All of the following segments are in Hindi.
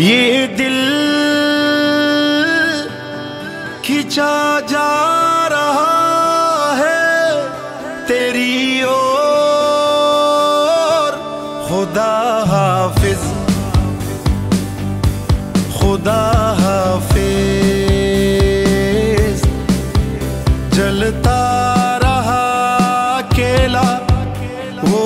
ये दिल खिंचा जा रहा है तेरी ओर। खुदा हाफिज खुदा हाफिज। जलता रहा केला, वो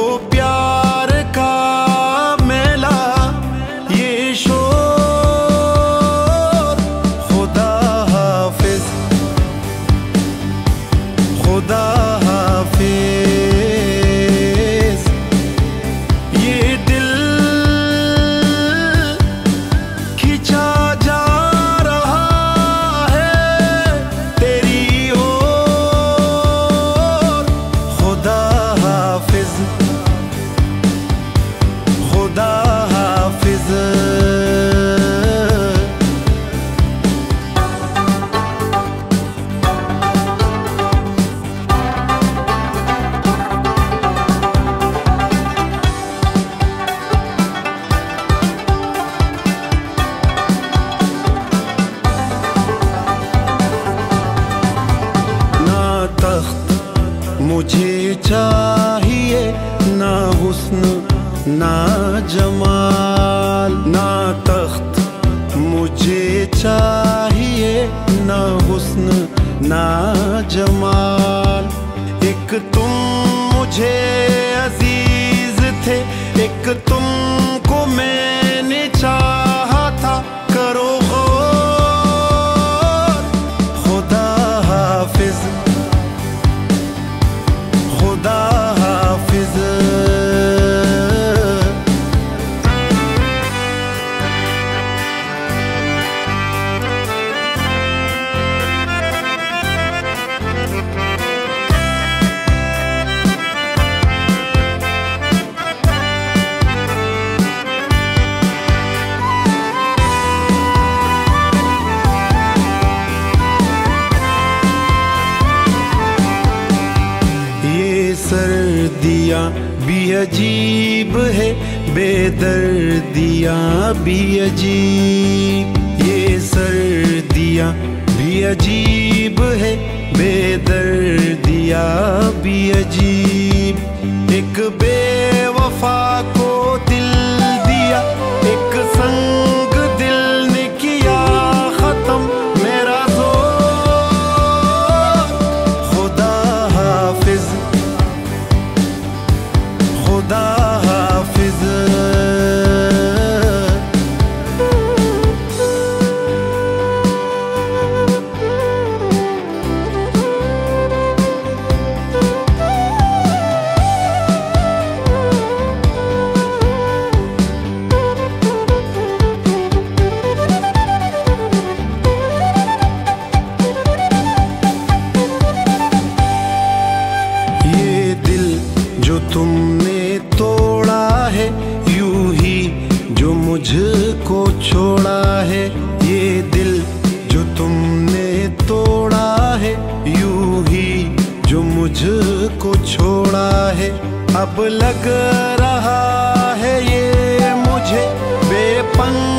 चाहिए ना हुस्न, ना जमाल, ना तख्त। मुझे चाहिए ना हुस्न, ना जमाल। एक तुम मुझे खुदा सर्दियाँ भी अजीब है बेदर्दिया भी अजीब। ये सर्दियाँ भी अजीब है बेदर्दियाँ मुझको छोड़ा है अब लग रहा है ये मुझे बेपंख